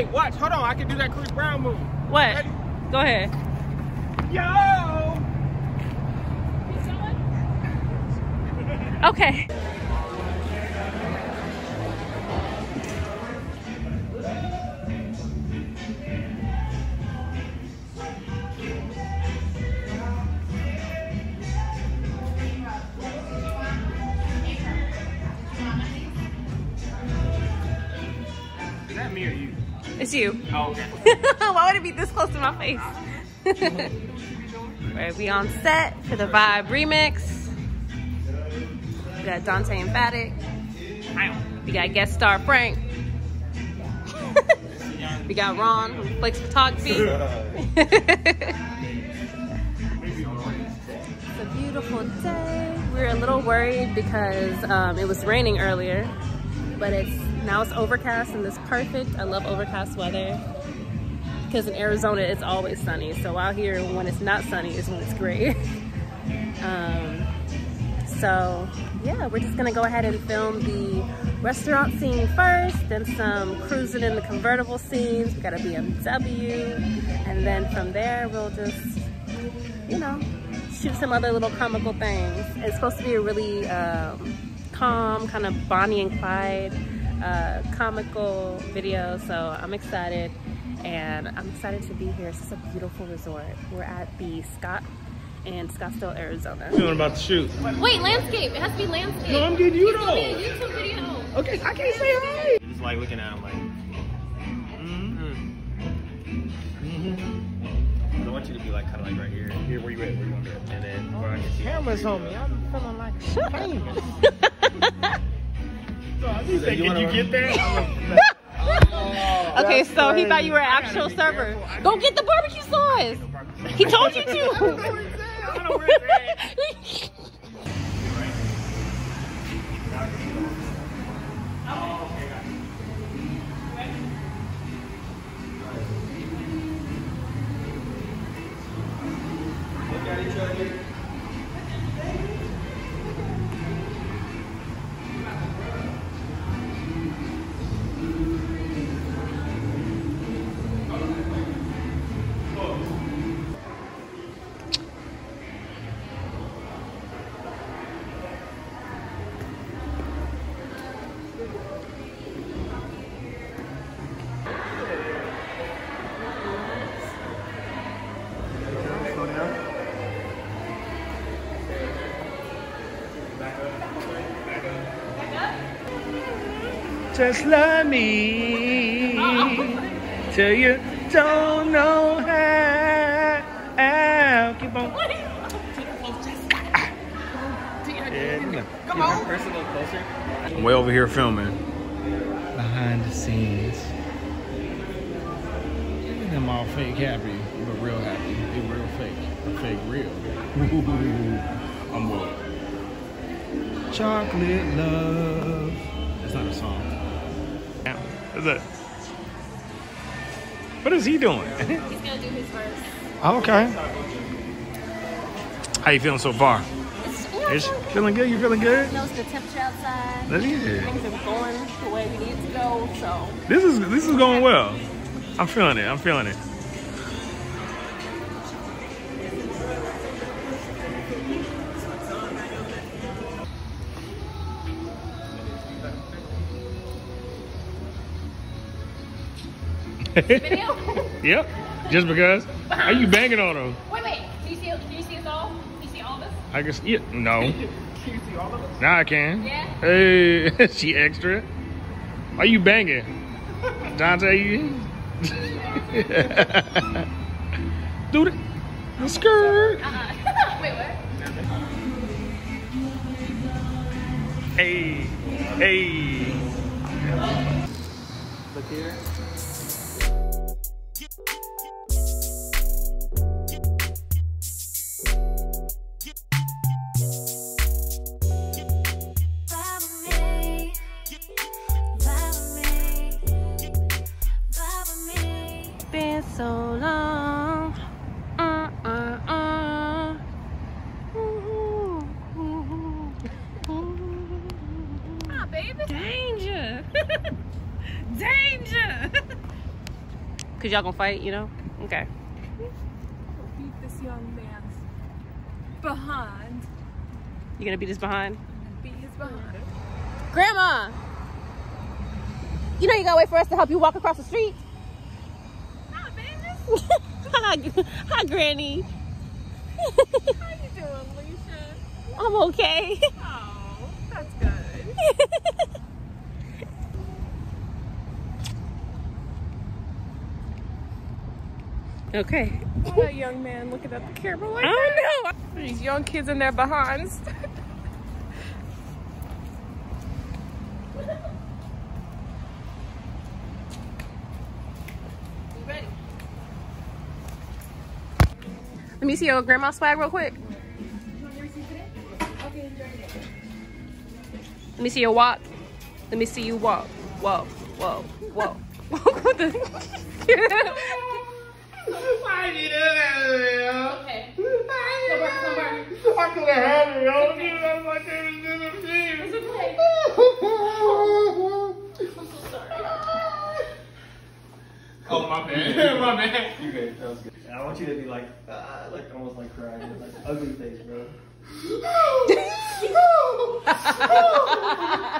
Hey, watch. Hold on. I can do that Chris Brown move. What? Ready? Go ahead. Yo! Okay. It's you. Oh, okay. Why would it be this close to my face? right, we on set for the Vibe remix. We got Donte Nphatic. We got guest star Frank. we got Ron from Phlix Photography. it's a beautiful day. We are a little worried because um, it was raining earlier, but it's now it's overcast and it's perfect. I love overcast weather because in Arizona it's always sunny. So out here when it's not sunny is when it's great. um, so yeah, we're just gonna go ahead and film the restaurant scene first, then some cruising in the convertible scenes. We got a BMW, and then from there we'll just, you know, shoot some other little comical things. It's supposed to be a really um, calm, kind of Bonnie and Clyde uh, comical video, so I'm excited. And I'm excited to be here. It's just a beautiful resort. We're at the Scott in Scottsdale, Arizona. Feeling about the shoot. Wait, landscape. It has to be landscape. No, I'm getting you It's gonna be a though. YouTube video. Okay, I can't say hi. Just like looking at him like. Mm-hmm. I want you to be like kind of like right here. Here, where you at? Where you want to And then where I can see. Cameras on me. I'm feeling like famous. so I just thinking you, get there. Okay, so he thought you were an actual server. Go get the barbecue sauce. He told you to. I don't Just love me till you don't know how. Keep on. Come on. Personal closer. I'm way over here filming. Behind the scenes. Them all fake happy, but real happy. They real fake. Fake real. I'm woke. Chocolate love. That's not a song. Yeah. What's? What is he doing? He's gonna do his verse. okay. How you feeling so far? It's, Is feeling good? You feeling good? knows the temperature outside. That's good. Things are going the way we need to go. So This is this is going well. I'm feeling it. I'm feeling it. Yep. Just because. Are you banging on them? wait, wait. Can you see? Can you see us all? Can you see all of us? I guess. Yeah. No. Can you see all of us? Now I can. Yeah. Hey, she extra. Are you banging? Donte, you? Do it. The skirt. Uh-uh. wait, what? Hey. Hey. Look here. Cause y'all gonna fight, you know? Okay. Beat this young man's behind. You gonna beat his behind? Beat his behind. Grandma! You know you gotta wait for us to help you walk across the street. Nah, baby. hi, hi, Granny. How you doing, Alicia? I'm okay. Oh, that's good. okay. Why that young man looking at the camera like I that? know. These young kids in their behinds. Let me see your grandma swag real quick. Let me see your walk. Let me see you walk. Whoa, whoa, whoa. what the? Why you do that, okay. I could have had it. I don't even know what they was doing to me. Oh, my bad. my bad. You good? That was good. I want you to be like, ah, like almost like crying, like ugly face, bro.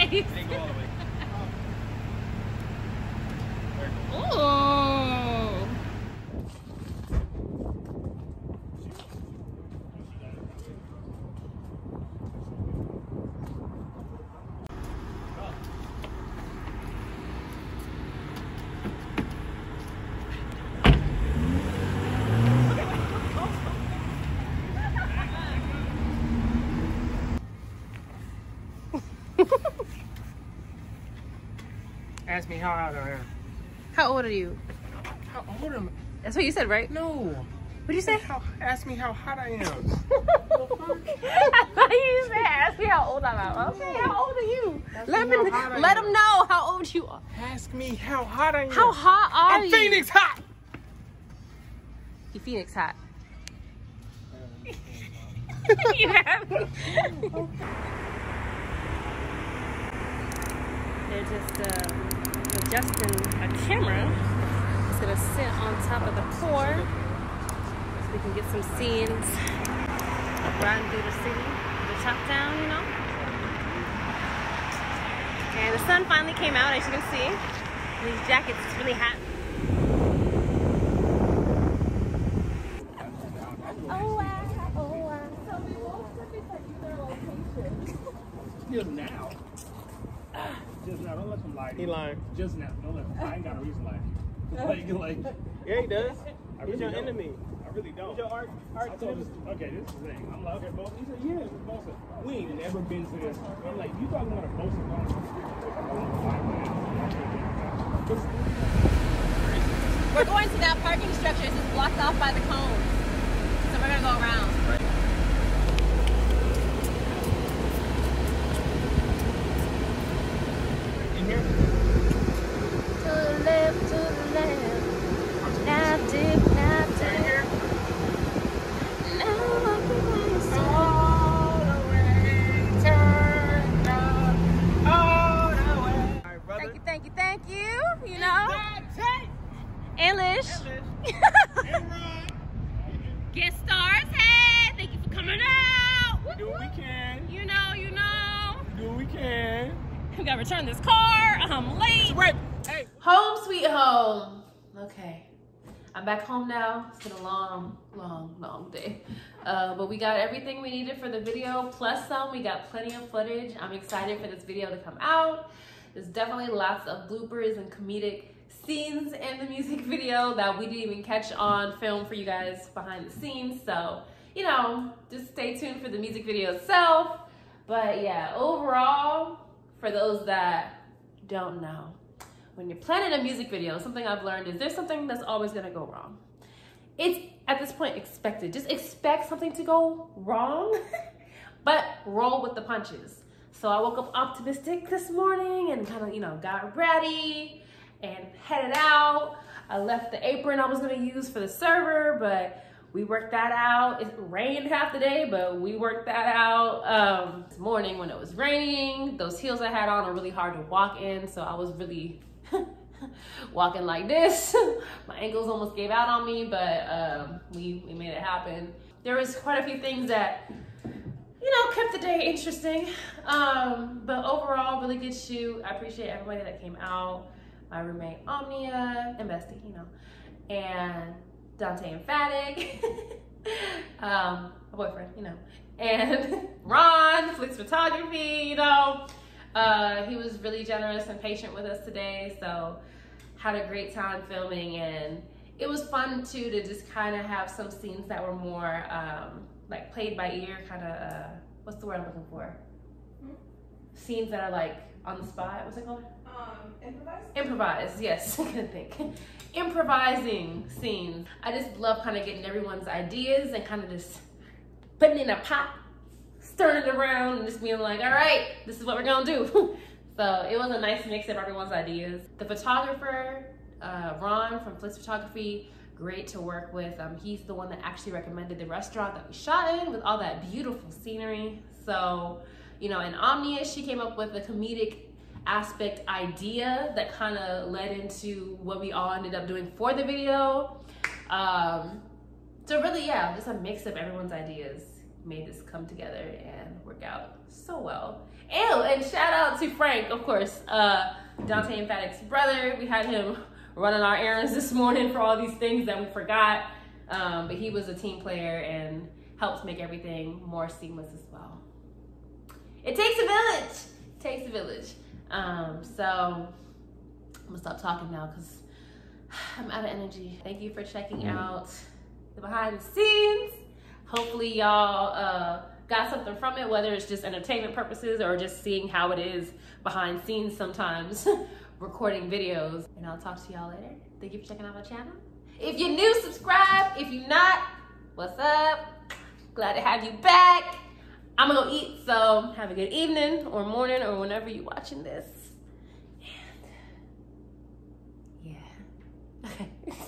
Your face. Ooh. Ask me how old I am. How old are you? How old am I? That's what you said, right? No. What'd you say? How, ask me how hot I am. you said, ask me how old I am. Okay, how old are you? Let me me, how hot I let them know how old you are. Ask me how hot I am. How hot are I'm you? Phoenix hot. You Phoenix hot. you have They're just uh, adjusting a camera. It's gonna sit on top of the pour so we can get some scenes of riding through the city, the top down, you know. And the sun finally came out, as you can see. These jackets, it's really hot. Oh wow, oh wow. Just now. Just now. Don't let them lie to he you. lying. Just now. Don't let them. I ain't got a reason to lie to you. Like, like, Yeah, he does. I He's really your don't. enemy. I really don't. He's your art, I art told this, okay, this is the thing. I'm like, okay, boss. He said, yeah, it's boss. We ain't never been to this. I'm like, you talking about a boss We're going to that parking structure. It's just blocked off by the cones. You, thank you, thank you. You know, English. And run. Guest stars, hey, thank you for coming out. Do what we can. You know, you know. Do what we can. We gotta return this car. I'm late. Wait. Hey. Home sweet home. Okay. I'm back home now. It's been a long, long, long day. Uh, but we got everything we needed for the video, plus some. We got plenty of footage. I'm excited for this video to come out. There's definitely lots of bloopers and comedic scenes in the music video that we didn't even catch on film for you guys behind the scenes. So, you know, just stay tuned for the music video itself. But yeah, overall, for those that don't know, when you're planning a music video, something I've learned is there's something that's always gonna go wrong. It's at this point expected. Just expect something to go wrong, but roll with the punches. So I woke up optimistic this morning and kind of, you know, got ready and headed out. I left the apron I was gonna use for the server, but we worked that out. It rained half the day, but we worked that out. Um, this morning when it was raining, those heels I had on are really hard to walk in, so I was really walking like this. My ankles almost gave out on me, but um, we, we made it happen. There was quite a few things that, you know, kept the day interesting. Um, but overall, really good shoot. I appreciate everybody that came out. My roommate Omnia and Bestie, you know, and Donte Nphatic, um, my boyfriend, you know, and Ron, Phlix Photography, you know. Uh, he was really generous and patient with us today, so had a great time filming and it was fun too to just kind of have some scenes that were more um, like played by ear, kind of, uh, what's the word I'm looking for? Scenes that are like on the spot, what's it called? Um, improvise? Improvise, yes, I couldn't think. Improvising scenes. I just love kind of getting everyone's ideas and kind of just putting in a pot, stirring it around and just being like, all right, this is what we're gonna do. so it was a nice mix of everyone's ideas. The photographer, uh, Ron from Phlix Photography, great to work with. Um, he's the one that actually recommended the restaurant that we shot in with all that beautiful scenery. So, you know, and Omnia, she came up with a comedic aspect idea that kind of led into what we all ended up doing for the video. Um, so really, yeah, just a mix of everyone's ideas made this come together and work out so well. Ew, and shout out to Frank, of course, uh, Donte Nphatic's brother. We had him running our errands this morning for all these things that we forgot. Um, but he was a team player and helped make everything more seamless as well. It takes a village. It takes a village. Um, so I'm gonna stop talking now because I'm out of energy. Thank you for checking out the behind the scenes. Hopefully y'all uh, got something from it, whether it's just entertainment purposes or just seeing how it is behind scenes sometimes recording videos. And I'll talk to y'all later. Thank you for checking out my channel. If you're new, subscribe. If you're not, what's up? Glad to have you back. I'm gonna go eat, so have a good evening or morning or whenever you're watching this. And yeah. Okay.